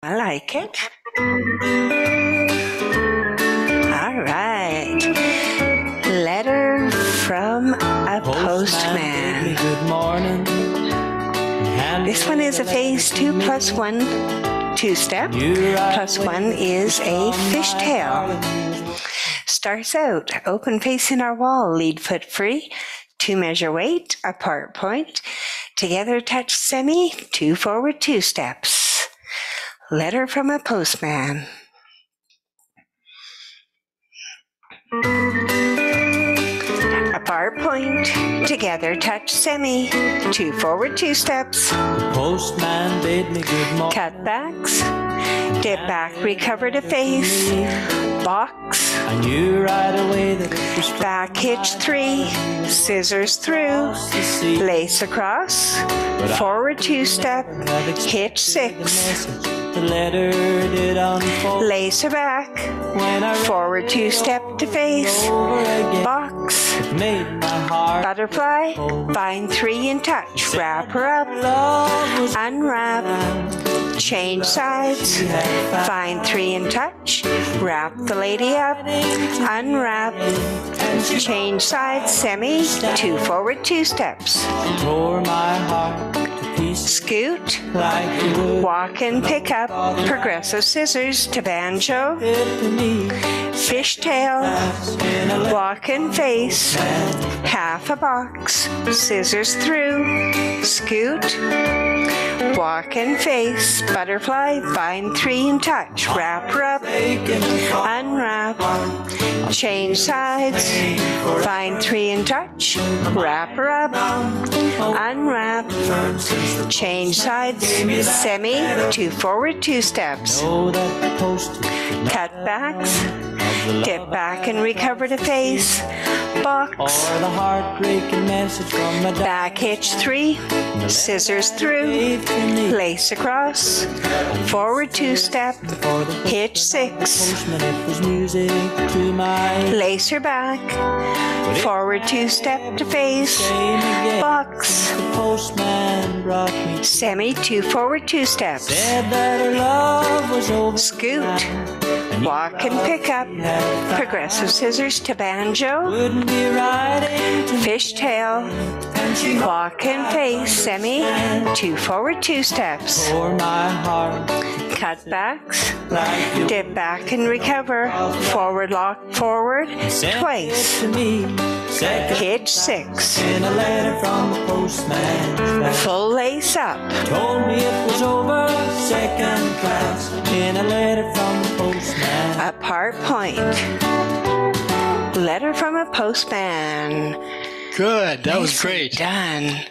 I like it. All right. Letter from a postman. Good morning. This one is a phase two plus one two step. Plus one is a fishtail. Starts out open facing our wall, lead foot free, two measure weight, apart point, together touch semi, two forward two steps. Letter from a postman. Apart point, together touch semi, two forward two steps. The Postman bade me good morning. Cutbacks, dip back, recover to face, box, back hitch three, scissors through, lace across, forward two step, hitch six, lace her back, forward two step to face, box, butterfly, vine three in touch, wrap her up, unwrap, change sides, vine three in touch, wrap the lady up, unwrap, change sides, semi, two forward two steps, tore my heart to pieces. Scoot, walk and pick up, progressive scissors to banjo, fishtail, walk and face, half a box, scissors through, scoot, walk and face, butterfly, vine three and touch, wrap wrap, unwrap, change sides, vine three and touch, wrap wrap, unwrap, change sides, semi, two forward two steps, know that the post cut backs, dip back and recover to face, box, the heartbreaking message from my back hitch three, scissors through, gave to me. lace across, forward two step, hitch six, postman, it was music to my lace her back, forward two step to face, box, The postman brought me semi two forward two steps, said that her love was over. scoot, walk and pick up, progressive scissors to banjo, fishtail, walk and face, semi, two forward two steps, tore my heart cut backs, like dip back and recover, forward lock forward, twice, hitch six, in a letter from the postman. full lace up, Told me it was over, second class. In a letter from the postman. Apart point. Letter from a postman. Good. That was great. Done.